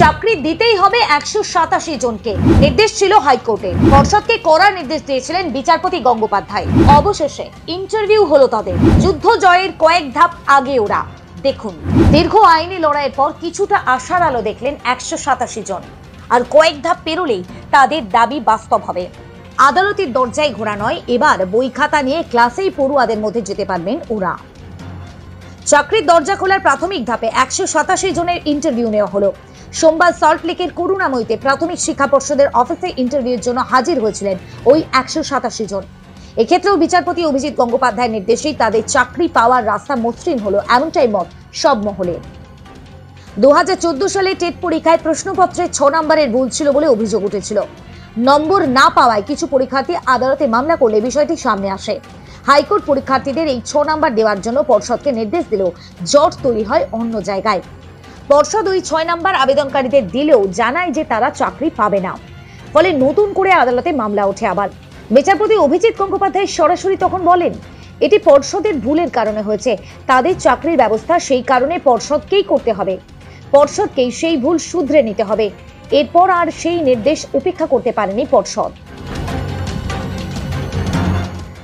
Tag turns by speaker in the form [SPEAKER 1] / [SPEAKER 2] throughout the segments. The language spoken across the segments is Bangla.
[SPEAKER 1] চাকরি দিতেই হবে একশো সাতাশি জনকে। নির্দেশ ছিল হাইকোর্টে। পর্ষদকে করার নির্দেশ দিয়েছিলেন বিচারপতি গঙ্গোপাধ্যায়। অবশেষে ইন্টারভিউ হলো তাদের। যুদ্ধ জয়ের কয়েক ধাপ আগে ওরা। দেখুন, দীর্ঘ আইনি লড়াইয়ের পর কিছুটা আশার আলো দেখলেন একশো সাতাশি জন। আর কয়েক ধাপ পেরোলেই তাদের দাবি বাস্তব হবে। আদালতের দরজায় ঘোরা নয়, এবার বই খাতা নিয়ে ক্লাসেই পড়ুয়াদের মধ্যে যেতে পারবেন ওরা। চাকরির দরজা খোলার প্রাথমিক ধাপে একশো সাতাশি জনের ইন্টারভিউ নেওয়া হলো। সোমবার সল্টলেকের করুণাময়ীতে প্রাথমিক শিক্ষা পর্ষদের অফিসে ইন্টারভিউর জন্য হাজির হয়েছিলেন ওই একশো সাতাশি জন। এক্ষেত্রেও বিচারপতি অভিজিৎ গঙ্গোপাধ্যায়ের নির্দেশেই তাদের চাকরি পাওয়ার রাস্তা মসৃণ হলো এমনটাই মত সব মহলের দু সালে টেট পরীক্ষায় প্রশ্নপত্রে ছ নম্বরের ভুল ছিল বলে অভিযোগ উঠেছিল। নম্বর না পাওয়ায় কিছু পরীক্ষার্থী আদালতে মামলা করলে বিষয়টি সামনে আসে। হাইকোর্ট পরীক্ষার্থীদের এই ছ নাম্বার দেওয়ার জন্য পর্ষদকে নির্দেশ দিলেও জট তৈরি হয় অন্য জায়গায়। পর্ষদ ওই ছয় নাম্বার আবেদনকারীদের দিলেও জানায় যে তারা চাকরি পাবে না। ফলে নতুন করে আদালতে মামলা ওঠে আবার। বিচারপতি অভিজিৎ গঙ্গোপাধ্যায় সরাসরি তখন বলেন, এটি পর্ষদের ভুলের কারণে হয়েছে। তাদের চাকরির ব্যবস্থা সেই কারণে পর্ষদকেই করতে হবে। পর্ষদকেই সেই ভুল শুধরে নিতে হবে। এরপর আর সেই নির্দেশ উপেক্ষা করতে পারেনি পর্ষদ।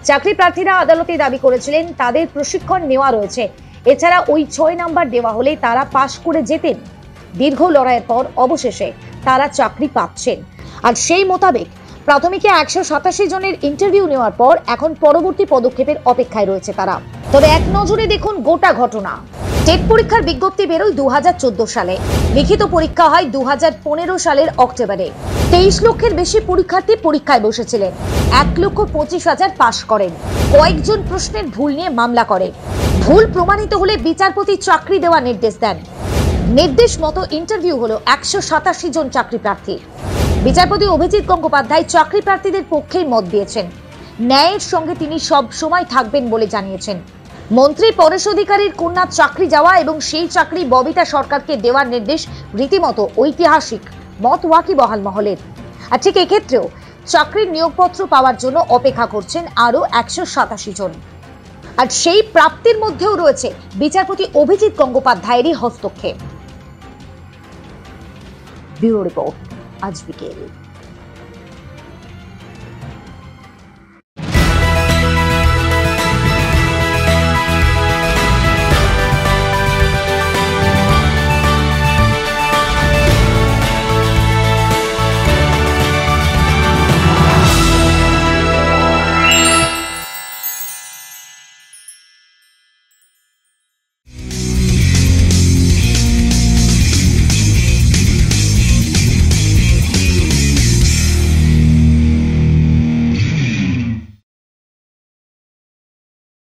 [SPEAKER 1] চাকরি প্রার্থীরা আদালতে দাবি করেছিলেন, তাদের প্রশিক্ষণ নেওয়া রয়েছে। এছাড়া ওই ছয় নাম্বার দেওয়া হলে তারা পাশ করে যেতেন। দীর্ঘ লড়াইয়ের পর অবশেষে তারা চাকরি পাচ্ছেন। আর সেই মোতাবেক প্রাথমিকে একশো সাতাশি জনের ইন্টারভিউ নেওয়ার পর এখন পরবর্তী পদক্ষেপের অপেক্ষায় রয়েছে তারা। তবে এক নজরে দেখুন গোটা ঘটনা। টেট পরীক্ষার বিজ্ঞপ্তি বেরোয় দু সালে। লিখিত পরীক্ষা হয় দুহাজার পনেরো সালের অক্টোবরে। তেইশ লক্ষের বেশি পরীক্ষার্থী পরীক্ষায় বসেছিলেন। এক লক্ষ পঁচিশ হাজার পাশ করেন। কয়েকজন প্রশ্নের ভুল নিয়ে মামলা করে। ভুল প্রমাণিত হলে বিচারপতি চাকরি দেওয়ার নির্দেশ দেন। নির্দেশ মতো ইন্টারভিউ হলো একশো সাতাশি জন চাকরি প্রার্থী বিচারপতি অভিজিৎ গঙ্গোপাধ্যায় চাকরি প্রার্থীদের পক্ষেই মত দিয়েছেন। ন্যায়ের সঙ্গে তিনি সব সময় থাকবেন বলে জানিয়েছেন। মন্ত্রী পরেশ অধিকারীর কন্যার চাকরি যাওয়া এবং সেই চাকরি ববিতা সরকারকে দেওয়ার নির্দেশ রীতিমতো ঐতিহাসিক মত ওয়াকিবহাল মহলের। আর ঠিক এক্ষেত্রেও চাকরির নিয়োগপত্র পাওয়ার জন্য অপেক্ষা করছেন আরও একশো সাতাশি জন। আর সেই প্রাপ্তির মধ্যেও রয়েছে বিচারপতি অভিজিৎ গঙ্গোপাধ্যায়েরই হস্তক্ষেপ। ব্যুরো রিপোর্ট, আজ বিকেল।